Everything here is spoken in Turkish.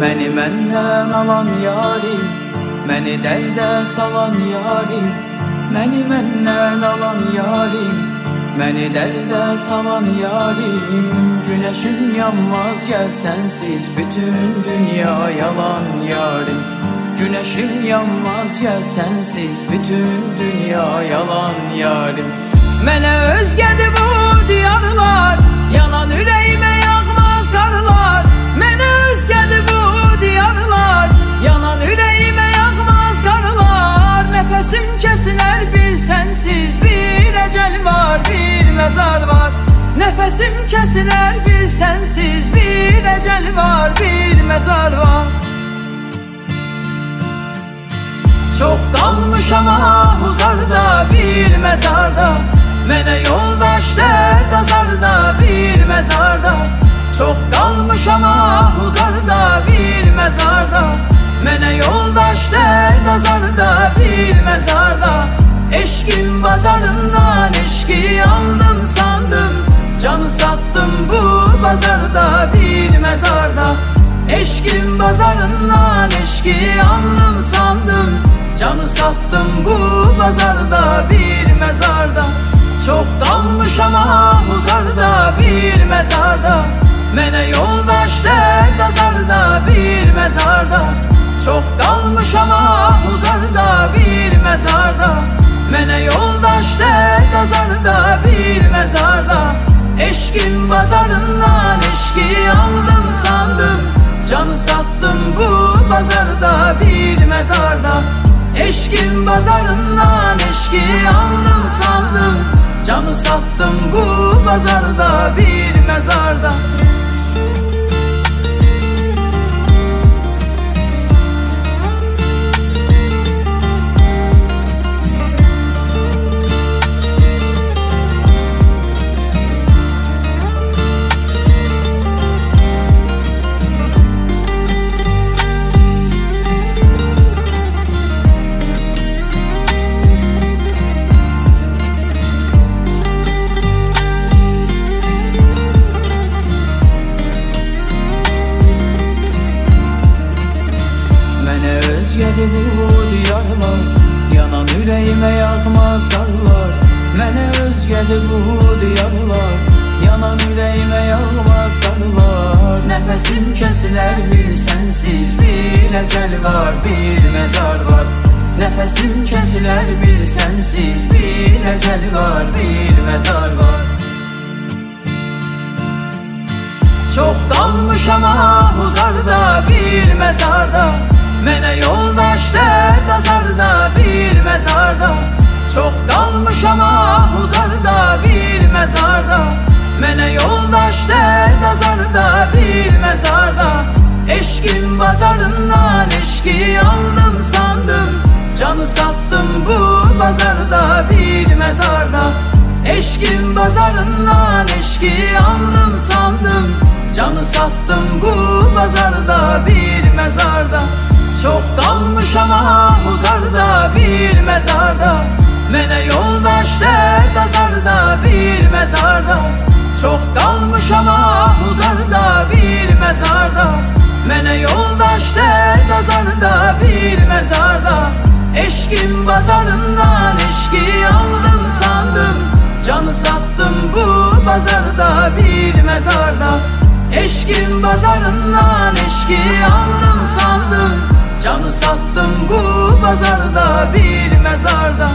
Məni məndən alan yarim Məni dərdə salan yarim Məni məndən alan yarim Məni dərdə salan yarim Güneşim yanmaz gel sensiz Bütün dünya yalan yarim Güneşim yanmaz gel sensiz Bütün dünya yalan yarim Mənə özgədir bu diyarlar sensiz Bir əcəl var, bir məzar var. Nəfəsim kəsilər bir sensiz Bir əcəl var, bir məzar var. Çok kalmış ama uzarda bir mezarda pazarından eşki aldım sandım. Canı sattım bu pazarda bir mezarda. Eşkin pazarından eşki aldım sandım. Canı sattım bu pazarda bir mezarda. Çok kalmış ama uzarda bir mezarda. Mene yoldaş dert azarda bir mezarda Çok kalmış ama uzarda bir mezarda. Mene yoldaş dert azarda bir mezarda. Eşkin pazarından eşki aldım sandım. Canı sattım bu pazarda bir mezarda. Eşkin pazarından eşki aldım sandım. Canı sattım bu pazarda bir mezarda Ürəyimə yağmaz qarlar Mənə özgədir bu diyarlar. Yanan ürəyimə yağmaz qarlar Nəfəsim kəsilər bir sənsiz Bir əcəl var, bir məzar var. Nəfəsim kəsilər bir sənsiz Bir əcəl var, bir məzar var. Çok kalmış ama uzarda bir dert azarda bir mezarda. Çok kalmış ama uzarda bir mezarda. Mene yoldaş dert azarda bir mezarda. Eşkin pazarından eşki aldım sandım. Canı sattım bu pazarda bir mezarda. Eşkin pazarından eşki aldım sandım. Canı sattım bu pazarda bir çok kalmış ama uzarda bir mezarda. Mene yoldaş dert azarda bir mezarda. Çok kalmış ama uzarda bir mezarda. Mene yoldaş dert azarda bir mezarda. Eşkin pazarından eşki aldım sandım. Canı sattım bu pazarda bir mezarda. Eşkin pazarından eşki aldım sandım Canı sattım bu pazarda bir mezarda